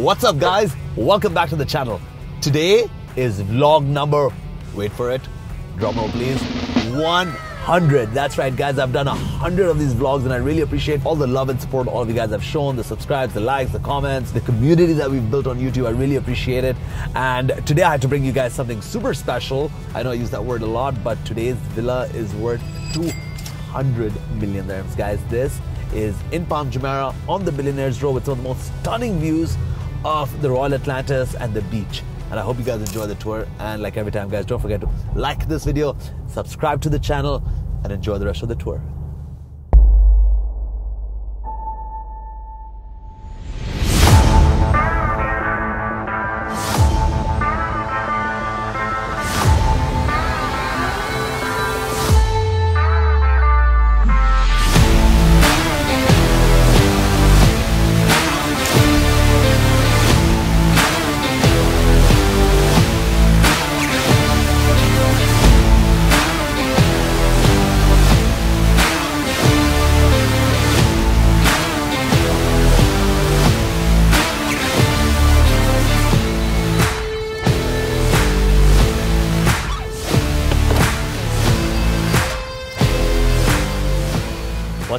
What's up, guys? Welcome back to the channel. Today is vlog number, wait for it, drum roll please, 100. That's right, guys. I've done 100 of these vlogs and I really appreciate all the love and support all of you guys have shown the subscribes, the likes, the comments, the community that we've built on YouTube. I really appreciate it. And today I had to bring you guys something super special. I know I use that word a lot, but today's villa is worth 200 million dirhams, guys. This is in Palm Jumeirah on the Billionaires Row with some of the most stunning views of the Royal Atlantis and the beach. And I hope you guys enjoy the tour. And like every time, guys, don't forget to like this video, subscribe to the channel, and enjoy the rest of the tour.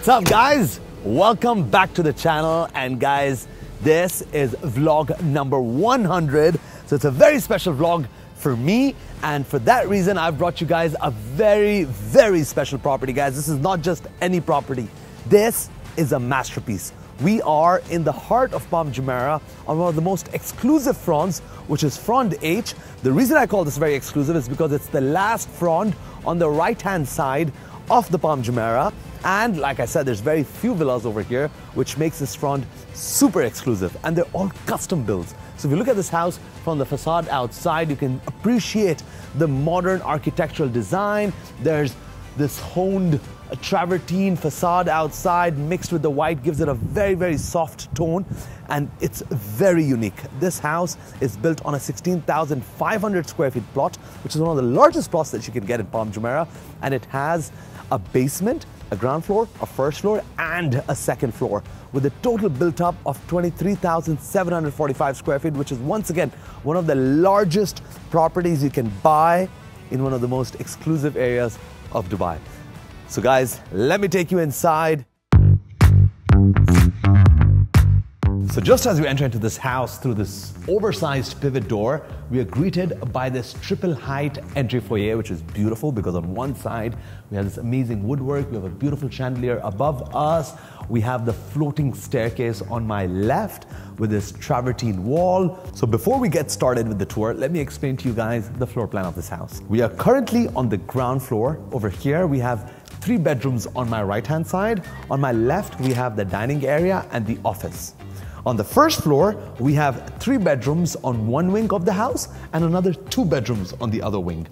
What's up, guys? Welcome back to the channel. And, guys, this is vlog number 100. So, it's a very special vlog for me. And for that reason, I've brought you guys a very, very special property, guys. This is not just any property, this is a masterpiece. We are in the heart of Palm Jumeirah on one of the most exclusive fronds, which is Frond H. The reason I call this very exclusive is because it's the last frond on the right hand side of the Palm Jumeirah. And like I said, there's very few villas over here, which makes this frond super exclusive. And they're all custom builds. So if you look at this house from the facade outside, you can appreciate the modern architectural design. There's this honed travertine facade outside mixed with the white gives it a very, very soft tone and it's very unique. This house is built on a 16,500 square feet plot, which is one of the largest plots that you can get in Palm Jumeirah. And it has a basement, a ground floor, a first floor, and a second floor with a total built up of 23,745 square feet, which is once again one of the largest properties you can buy in one of the most exclusive areas of Dubai. So, guys, let me take you inside. So just as we enter into this house through this oversized pivot door, we are greeted by this triple height entry foyer, which is beautiful because on one side we have this amazing woodwork, we have a beautiful chandelier above us, we have the floating staircase on my left with this travertine wall. So before we get started with the tour, let me explain to you guys the floor plan of this house. We are currently on the ground floor. Over here we have three bedrooms on my right hand side. On my left we have the dining area and the office. On the first floor, we have three bedrooms on one wing of the house and another two bedrooms on the other wing.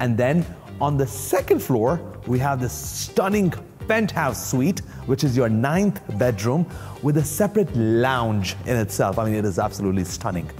And then on the second floor, we have this stunning penthouse suite, which is your ninth bedroom with a separate lounge in itself. I mean, it is absolutely stunning.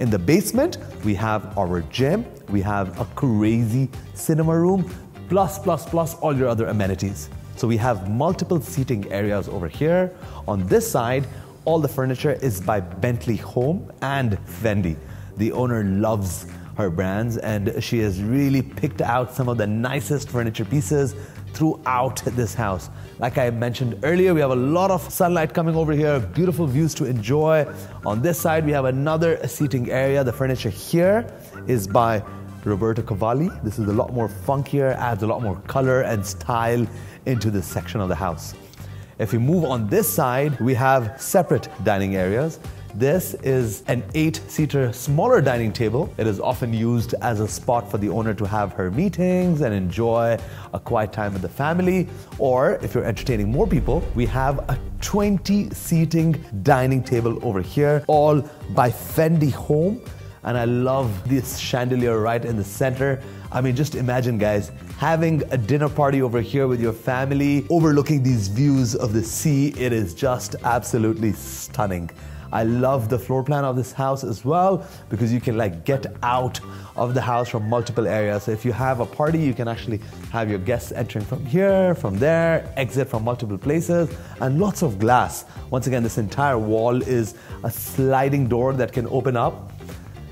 In the basement, we have our gym, we have a crazy cinema room, plus, plus, plus all your other amenities. So we have multiple seating areas over here. On this side, all the furniture is by Bentley Home and Fendi. The owner loves her brands and she has really picked out some of the nicest furniture pieces throughout this house. Like I mentioned earlier, we have a lot of sunlight coming over here, beautiful views to enjoy. On this side, we have another seating area. The furniture here is by Roberto Cavalli. This is a lot more funkier, adds a lot more color and style into this section of the house. If we move on this side, we have separate dining areas. This is an eight seater smaller dining table. It is often used as a spot for the owner to have her meetings and enjoy a quiet time with the family. Or if you're entertaining more people, we have a 20 seating dining table over here, all by Fendi Home. And I love this chandelier right in the center. I mean, just imagine, guys, having a dinner party over here with your family, overlooking these views of the sea. It is just absolutely stunning. I love the floor plan of this house as well because you can like get out of the house from multiple areas. So if you have a party, you can actually have your guests entering from here, from there, exit from multiple places, and lots of glass. Once again, this entire wall is a sliding door that can open up,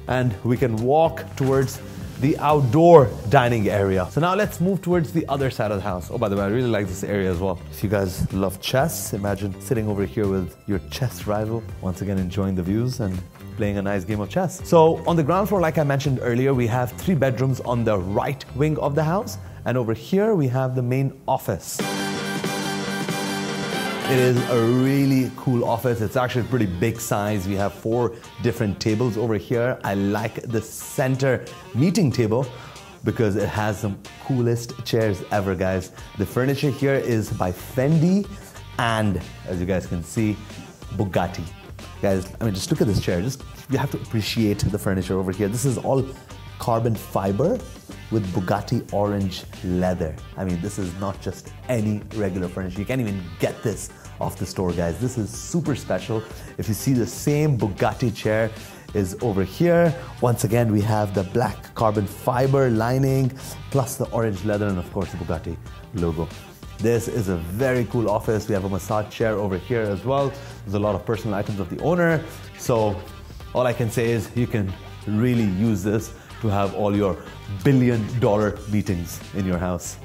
and we can walk towards the outdoor dining area. So now let's move towards the other side of the house. Oh, by the way, I really like this area as well. If you guys love chess, imagine sitting over here with your chess rival, once again enjoying the views and playing a nice game of chess. So on the ground floor, like I mentioned earlier, we have three bedrooms on the right wing of the house. And over here, we have the main office. It is a really cool office. It's actually a pretty big size. We have four different tables over here. I like the center meeting table because it has some coolest chairs ever, guys. The furniture here is by Fendi and as you guys can see, Bugatti. Guys, I mean, just look at this chair. Just you have to appreciate the furniture over here. This is all carbon fiber with Bugatti orange leather. I mean, this is not just any regular furniture. You can't even get this off the store, guys. This is super special. If you see the same Bugatti chair is over here. Once again, we have the black carbon fiber lining, plus the orange leather, and of course the Bugatti logo. This is a very cool office. We have a massage chair over here as well. There's a lot of personal items of the owner. So all I can say is you can really use this to have all your billion dollar meetings in your house.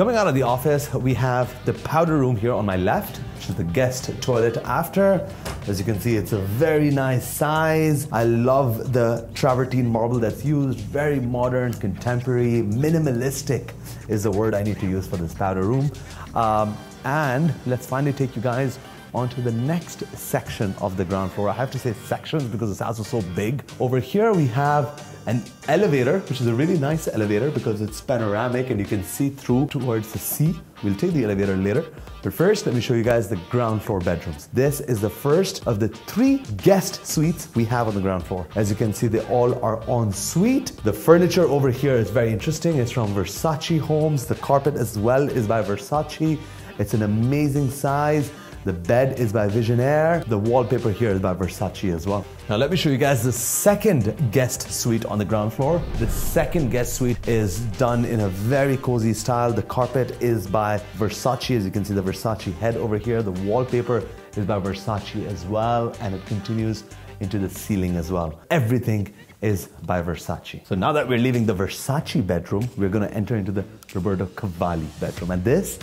Coming out of the office, we have the powder room here on my left, which is the guest toilet after. As you can see, it's a very nice size. I love the travertine marble that's used. Very modern, contemporary, minimalistic is the word I need to use for this powder room. Um, and let's finally take you guys onto the next section of the ground floor. I have to say sections because this house is so big. Over here we have an elevator, which is a really nice elevator because it's panoramic and you can see through towards the sea. We'll take the elevator later. But first, let me show you guys the ground floor bedrooms. This is the first of the three guest suites we have on the ground floor. As you can see, they all are en suite. The furniture over here is very interesting. It's from Versace Homes. The carpet as well is by Versace. It's an amazing size. The bed is by Visionnaire. The wallpaper here is by Versace as well. Now let me show you guys the second guest suite on the ground floor. The second guest suite is done in a very cozy style. The carpet is by Versace. As you can see the Versace head over here. The wallpaper is by Versace as well. And it continues into the ceiling as well. Everything is by Versace. So now that we're leaving the Versace bedroom, we're gonna enter into the Roberto Cavalli bedroom. And this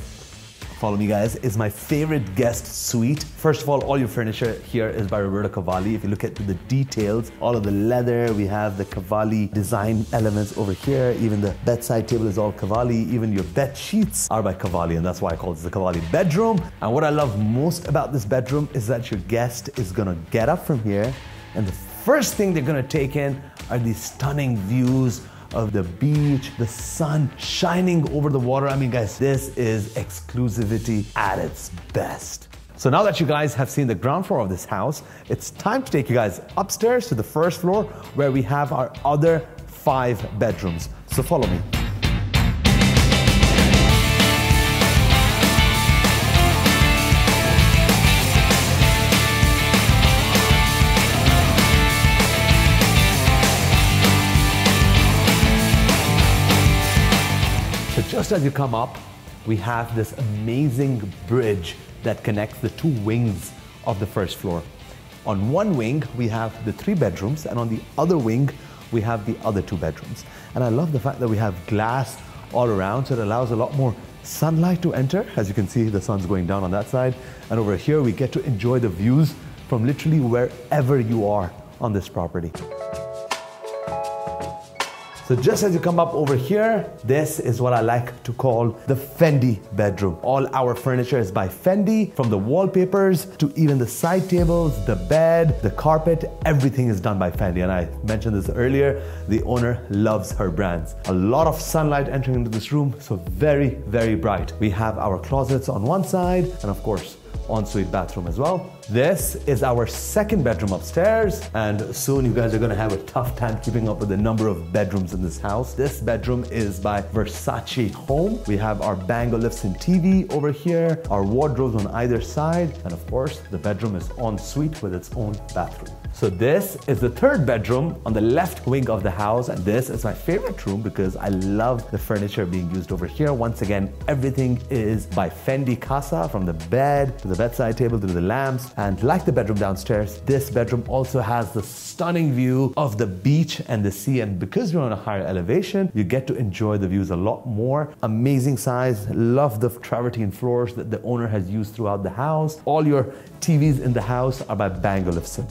follow me guys, is my favorite guest suite. First of all, all your furniture here is by Roberto Cavalli. If you look at the details, all of the leather, we have the Cavalli design elements over here. Even the bedside table is all Cavalli. Even your bed sheets are by Cavalli, and that's why I call this the Cavalli bedroom. And what I love most about this bedroom is that your guest is gonna get up from here, and the first thing they're gonna take in are these stunning views of the beach, the sun shining over the water. I mean, guys, this is exclusivity at its best. So now that you guys have seen the ground floor of this house, it's time to take you guys upstairs to the first floor where we have our other five bedrooms. So follow me. Just as you come up, we have this amazing bridge that connects the two wings of the first floor. On one wing, we have the three bedrooms, and on the other wing, we have the other two bedrooms. And I love the fact that we have glass all around, so it allows a lot more sunlight to enter. As you can see, the sun's going down on that side. And over here, we get to enjoy the views from literally wherever you are on this property. So just as you come up over here, this is what I like to call the Fendi bedroom. All our furniture is by Fendi, from the wallpapers to even the side tables, the bed, the carpet, everything is done by Fendi. And I mentioned this earlier, the owner loves her brands. A lot of sunlight entering into this room, so very, very bright. We have our closets on one side, and of course, ensuite bathroom as well. This is our second bedroom upstairs, and soon you guys are gonna have a tough time keeping up with the number of bedrooms in this house. This bedroom is by Versace Home. We have our Bang & Olufsen TV over here, our wardrobes on either side, and of course, the bedroom is en suite with its own bathroom. So this is the third bedroom on the left wing of the house and this is my favorite room because I love the furniture being used over here. Once again, everything is by Fendi Casa from the bed to the bedside table to the lamps and like the bedroom downstairs, this bedroom also has the stunning view of the beach and the sea and because you're on a higher elevation, you get to enjoy the views a lot more. Amazing size, love the travertine floors that the owner has used throughout the house. All your TVs in the house are by Bang & Olufsen.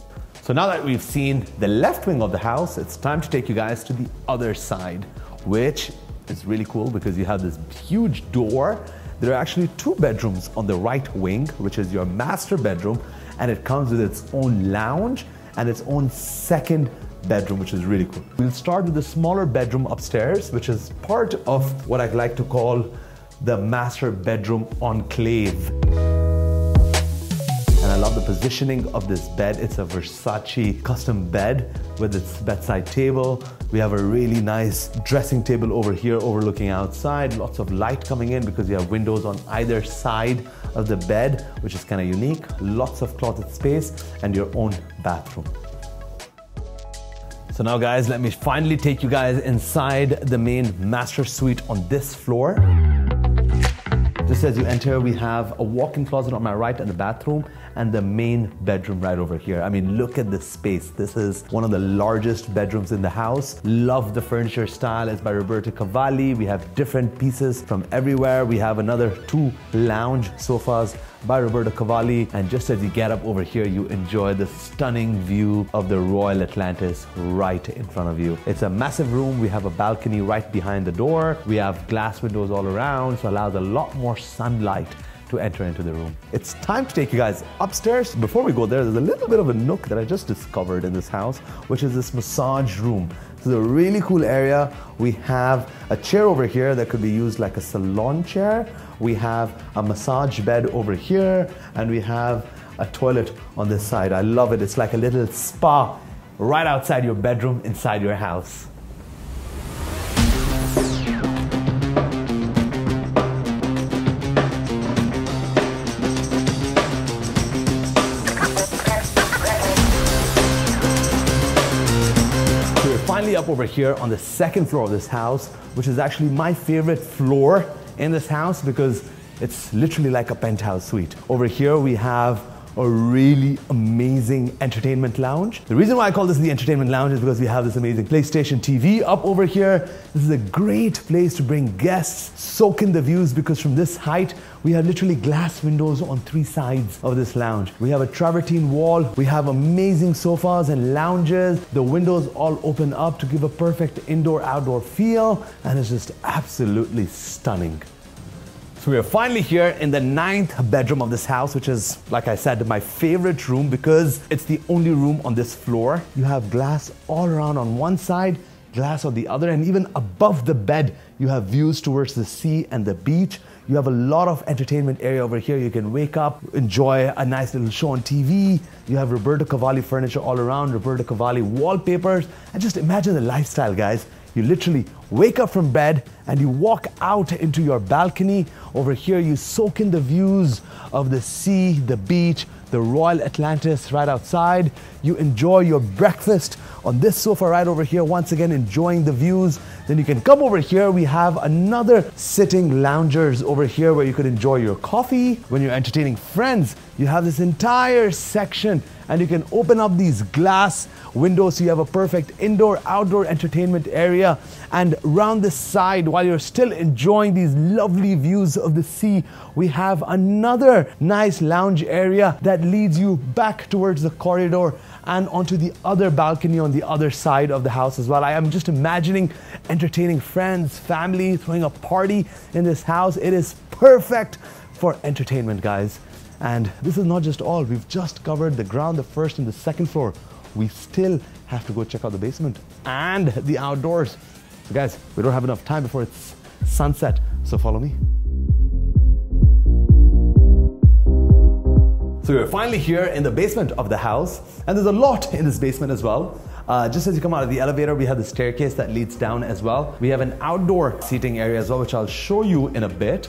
So now that we've seen the left wing of the house, it's time to take you guys to the other side, which is really cool because you have this huge door. There are actually two bedrooms on the right wing, which is your master bedroom, and it comes with its own lounge and its own second bedroom, which is really cool. We'll start with the smaller bedroom upstairs, which is part of what I like to call the master bedroom enclave. I love the positioning of this bed. It's a Versace custom bed with its bedside table. We have a really nice dressing table over here overlooking outside. Lots of light coming in because you have windows on either side of the bed, which is kind of unique. Lots of closet space and your own bathroom. So now guys, let me finally take you guys inside the main master suite on this floor. Just as you enter, we have a walk-in closet on my right and the bathroom and the main bedroom right over here. I mean, look at this space. This is one of the largest bedrooms in the house. Love the furniture style. It's by Roberto Cavalli. We have different pieces from everywhere. We have another two lounge sofas by Roberto Cavalli. And just as you get up over here, you enjoy the stunning view of the Royal Atlantis right in front of you. It's a massive room. We have a balcony right behind the door. We have glass windows all around, so allows a lot more sunlight to enter into the room. It's time to take you guys upstairs. Before we go there, there's a little bit of a nook that I just discovered in this house, which is this massage room. So it's a really cool area. We have a chair over here that could be used like a salon chair. We have a massage bed over here, and we have a toilet on this side. I love it. It's like a little spa right outside your bedroom inside your house. Up over here on the second floor of this house, which is actually my favorite floor in this house because it's literally like a penthouse suite. Over here we have a really amazing entertainment lounge. The reason why I call this the entertainment lounge is because we have this amazing PlayStation TV up over here. This is a great place to bring guests, soak in the views because from this height, we have literally glass windows on three sides of this lounge. We have a travertine wall. We have amazing sofas and lounges. The windows all open up to give a perfect indoor-outdoor feel and it's just absolutely stunning. So we are finally here in the ninth bedroom of this house, which is, like I said, my favorite room because it's the only room on this floor. You have glass all around on one side, glass on the other, and even above the bed, you have views towards the sea and the beach. You have a lot of entertainment area over here. You can wake up, enjoy a nice little show on TV. You have Roberto Cavalli furniture all around, Roberto Cavalli wallpapers, and just imagine the lifestyle, guys. You literally wake up from bed and you walk out into your balcony. Over here, you soak in the views of the sea, the beach, the Royal Atlantis right outside. You enjoy your breakfast on this sofa right over here, once again enjoying the views. Then you can come over here. We have another sitting loungers over here where you could enjoy your coffee. When you're entertaining friends, you have this entire section and you can open up these glass windows so you have a perfect indoor outdoor entertainment area and round the side while you're still enjoying these lovely views of the sea we have another nice lounge area that leads you back towards the corridor and onto the other balcony on the other side of the house as well. I am just imagining entertaining friends, family, throwing a party in this house. It is perfect for entertainment, guys. And this is not just all. We've just covered the ground, the first and the second floor. We still have to go check out the basement and the outdoors. So guys, we don't have enough time before it's sunset, so follow me. So we're finally here in the basement of the house, and there's a lot in this basement as well. Uh, just as you come out of the elevator, we have the staircase that leads down as well. We have an outdoor seating area as well, which I'll show you in a bit.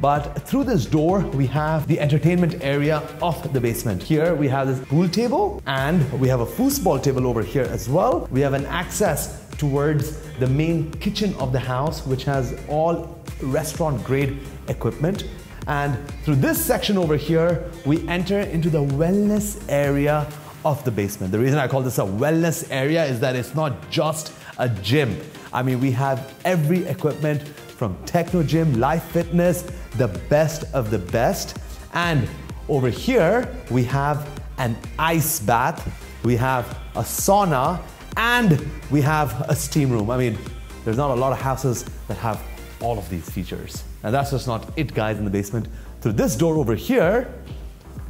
But through this door, we have the entertainment area of the basement. Here we have this pool table and we have a foosball table over here as well. We have an access towards the main kitchen of the house, which has all restaurant grade equipment. And through this section over here, we enter into the wellness area of the basement. The reason I call this a wellness area is that it's not just a gym. I mean, we have every equipment from Technogym, Life Fitness, the best of the best. And over here, we have an ice bath, we have a sauna, and we have a steam room. I mean, there's not a lot of houses that have all of these features. And that's just not it, guys, in the basement. Through this door over here,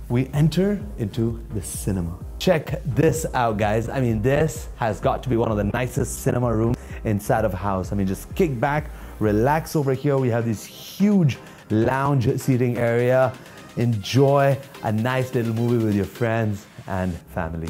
we enter into the cinema. Check this out, guys. I mean, this has got to be one of the nicest cinema rooms inside of a house. I mean, just kick back, relax over here. We have this huge lounge seating area. Enjoy a nice little movie with your friends and family.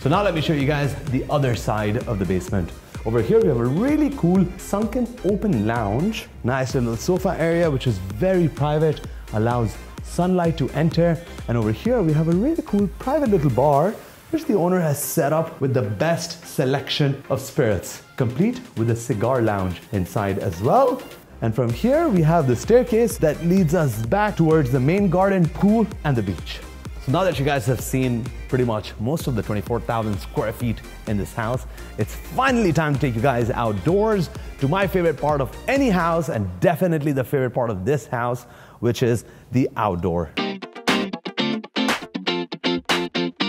So now let me show you guys the other side of the basement. Over here we have a really cool sunken open lounge. Nice little sofa area which is very private, allows sunlight to enter. And over here we have a really cool private little bar which the owner has set up with the best selection of spirits, complete with a cigar lounge inside as well. And from here we have the staircase that leads us back towards the main garden, pool and the beach. So now that you guys have seen pretty much most of the 24,000 square feet in this house, it's finally time to take you guys outdoors to my favorite part of any house and definitely the favorite part of this house, which is the outdoor.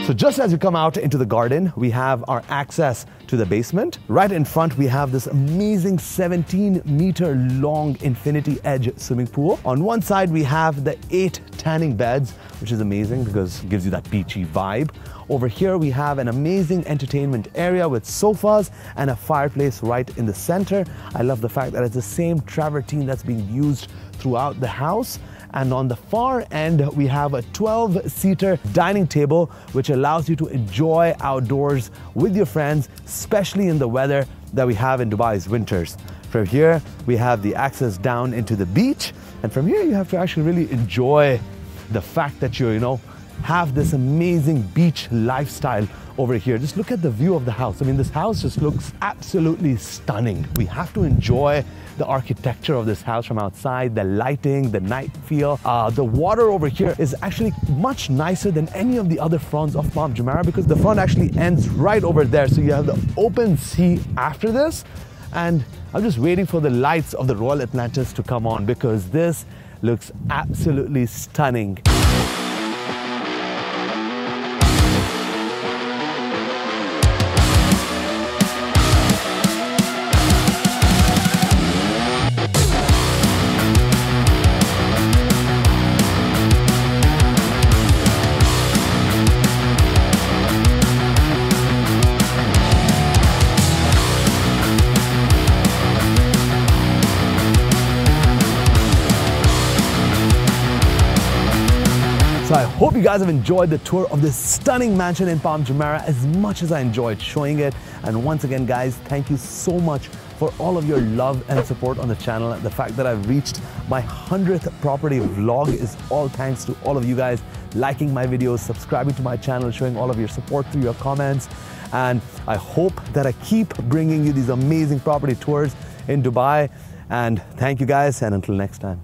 So just as you come out into the garden, we have our access to the basement. Right in front, we have this amazing 17 meter long infinity edge swimming pool. On one side, we have the eight tanning beds, which is amazing because it gives you that beachy vibe. Over here, we have an amazing entertainment area with sofas and a fireplace right in the center. I love the fact that it's the same travertine that's being used throughout the house. And on the far end, we have a 12 seater dining table, which allows you to enjoy outdoors with your friends, especially in the weather that we have in Dubai's winters. From here, we have the access down into the beach. And from here, you have to actually really enjoy the fact that you, you know, have this amazing beach lifestyle over here. Just look at the view of the house. I mean, this house just looks absolutely stunning. We have to enjoy the architecture of this house from outside, the lighting, the night feel. Uh, the water over here is actually much nicer than any of the other fronds of Palm Jumeirah because the frond actually ends right over there. So you have the open sea after this. And I'm just waiting for the lights of the Royal Atlantis to come on because this looks absolutely stunning. Guys have enjoyed the tour of this stunning mansion in Palm Jumeirah as much as I enjoyed showing it. And once again, guys, thank you so much for all of your love and support on the channel. The fact that I've reached my 100th property vlog is all thanks to all of you guys liking my videos, subscribing to my channel, showing all of your support through your comments. And I hope that I keep bringing you these amazing property tours in Dubai. And thank you guys, and until next time.